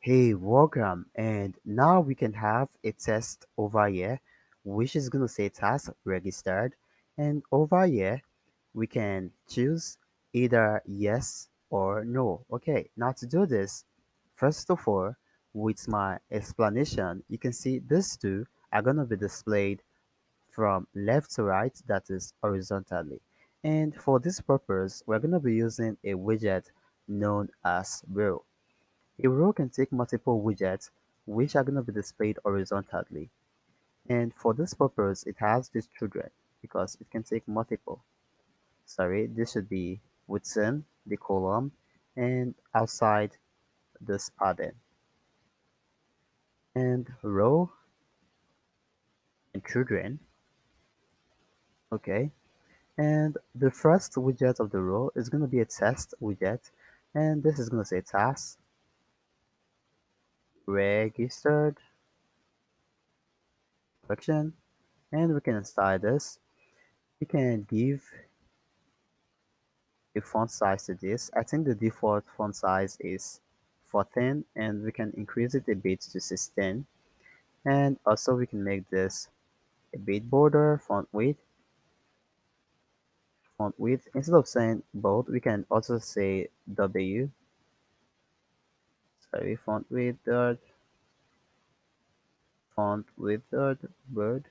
Hey, welcome. And now we can have a test over here, which is going to say task registered. And over here, we can choose either yes or no. Okay, now to do this, first of all, with my explanation, you can see these two are going to be displayed from left to right, that is horizontally. And for this purpose, we're going to be using a widget known as row. A row can take multiple widgets which are going to be displayed horizontally. And for this purpose, it has these children because it can take multiple. Sorry, this should be within the column and outside this padding. And row and children. Okay. And the first widget of the row is going to be a text widget. And this is going to say task registered function and we can style this. We can give a font size to this. I think the default font size is 14 and we can increase it a bit to 16 and also we can make this a bit border font width font width instead of saying bold we can also say w. Sorry font width dot font width dot word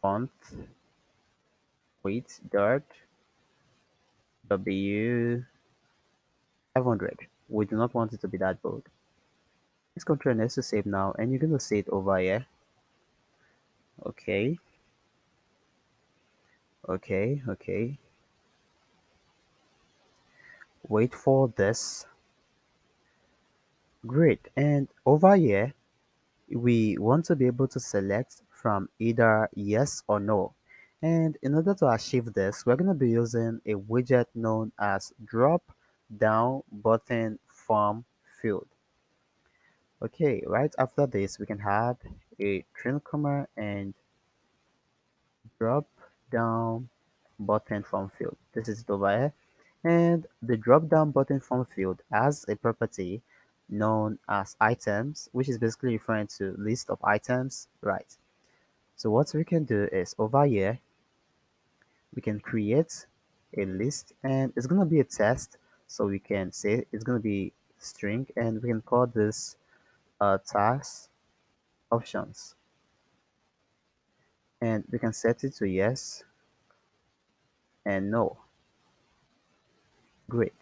font dot w 500 we do not want it to be that bold. Let's control S to save now and you're going to see it over here. Okay okay okay. Wait for this great and over here we want to be able to select from either yes or no. And in order to achieve this we're going to be using a widget known as drop down button form field. Okay right after this we can have a trim comma and drop down button form field this is it over here and the drop-down button form field has a property known as items, which is basically referring to list of items, right? So what we can do is over here, we can create a list and it's going to be a test. So we can say it's going to be string and we can call this uh, task options. And we can set it to yes and no. Great.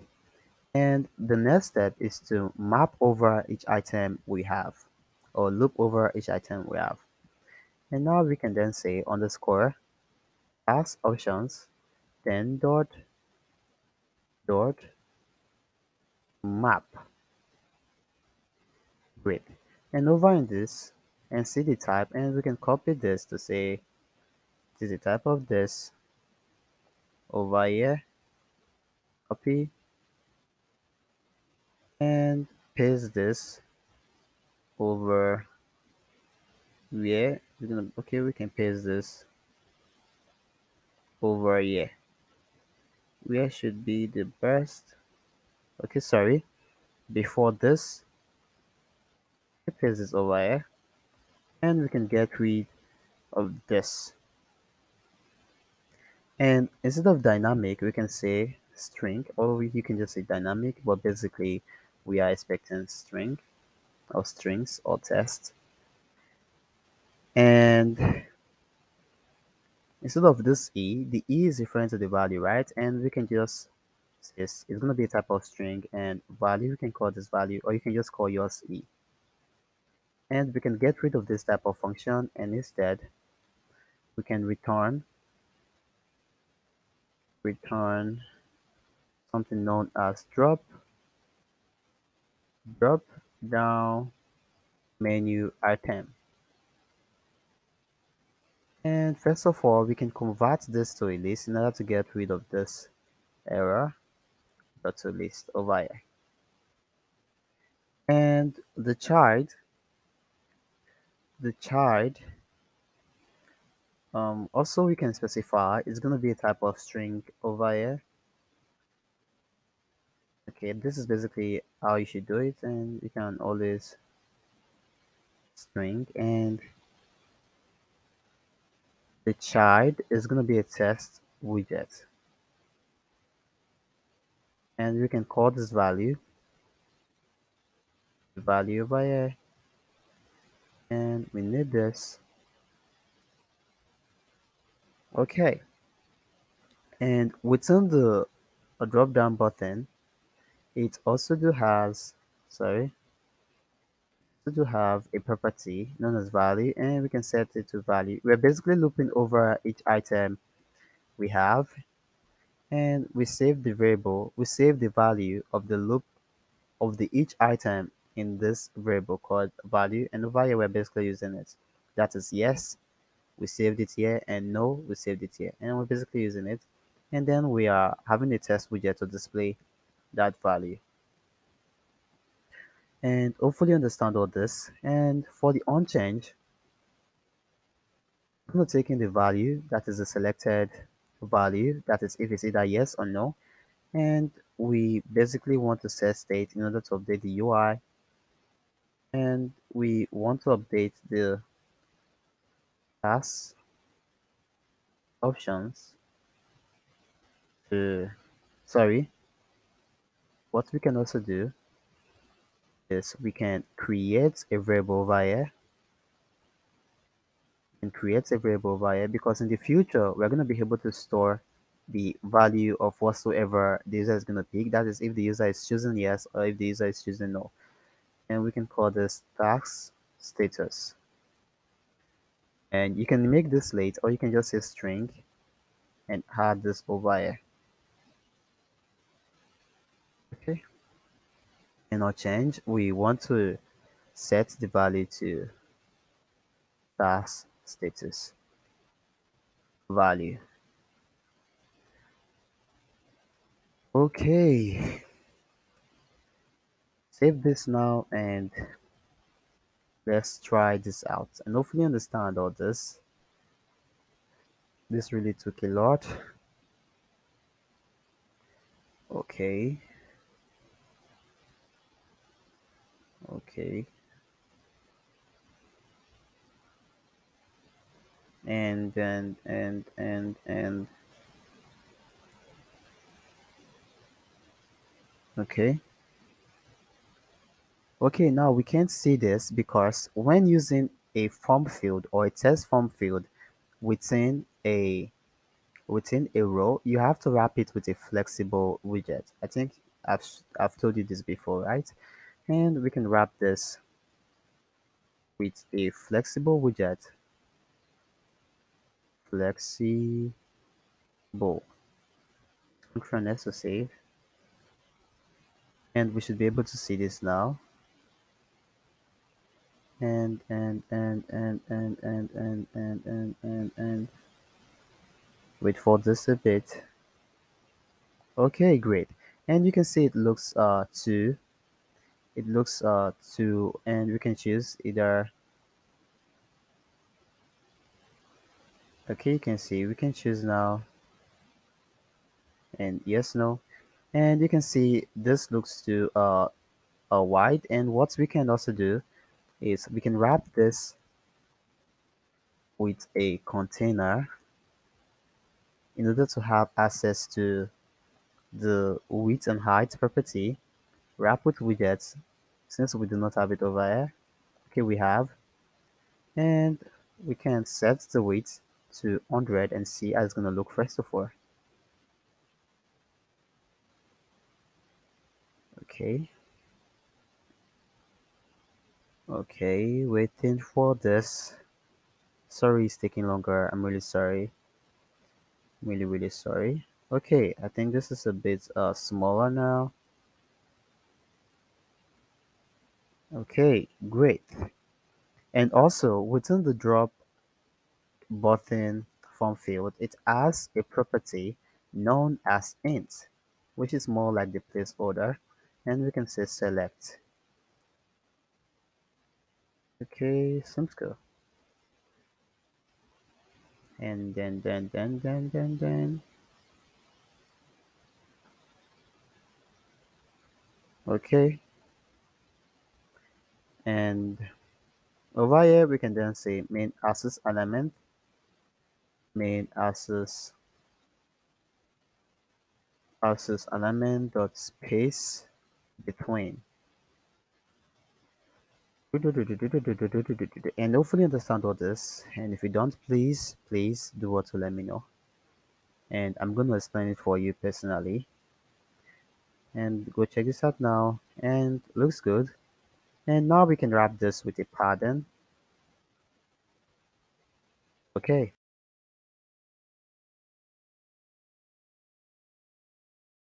And the next step is to map over each item we have or loop over each item we have. And now we can then say underscore as options then dot dot map. Great. And over in this and see the type and we can copy this to say is the type of this over here copy. And paste this over here. We're gonna okay we can paste this over here. Where should be the best? Okay sorry. Before this paste this over here. And we can get rid of this and instead of dynamic we can say string or you can just say dynamic but basically we are expecting string or strings or text and instead of this e the e is referring to the value right? And we can just it's, it's going to be a type of string and value we can call this value or you can just call yours e. And we can get rid of this type of function and instead we can return return something known as drop. Drop down menu item. And first of all we can convert this to a list in order to get rid of this error dot to list over here. And the child the child Um, also, we can specify it's going to be a type of string over here. Okay, this is basically how you should do it, and you can always string and the child is going to be a text widget. And we can call this value. The value over here. And we need this okay. And within the drop down button it also do has sorry to have a property known as value and we can set it to value. We're basically looping over each item we have and we save the variable we save the value of the loop of the each item in this variable called value and over here we're basically using it. That is yes we saved it here and no we saved it here. And we're basically using it. And then we are having a text widget to display that value. And hopefully understand all this. And for the on change I'm take in the value that is the selected value that is if it's either yes or no. And we basically want to set state in order to update the UI and we want to update the options to sorry what we can also do is we can create a variable via and create a variable via because in the future we're going to be able to store the value of whatsoever the user is going to pick. That is if the user is choosing yes or if the user is choosing no. And we can call this task status and you can make this late or you can just say string and add this over here. Okay. In our change we want to set the value to task status. Value. Okay. Save this now and let's try this out. And hopefully understand all this. This really took a lot. Okay. Okay. And and and and and. Okay okay now we can't see this because when using a form field or a text form field within a within a row you have to wrap it with a flexible widget. I think i've i've told you this before right? And we can wrap this with a flexible widget. Flexible. Function s to save. And we should be able to see this now and and and and and and and and and and and wait for this a bit okay great and you can see it looks uh two it looks uh two and we can choose either okay you can see we can choose now and yes no and you can see this looks to uh a wide and what we can also do is we can wrap this with a container in order to have access to the width and height property. Wrap with widgets since we do not have it over here. Okay we have. And we can set the width to 100 and see how it's going to look first of all. Okay okay waiting for this. Sorry it's taking longer. I'm really sorry. Really really sorry. Okay i think this is a bit uh smaller now. Okay great. And also within the drop button form field it has a property known as hint which is more like the placeholder. And we can say select okay good. And then then then then then then. Okay. And over here we can then say main axis alignment main access axis alignment dot space between and hopefully understand all this. And if you don't please please do what to let me know. And i'm going to explain it for you personally. And go check this out now. And looks good. And now we can wrap this with a pattern okay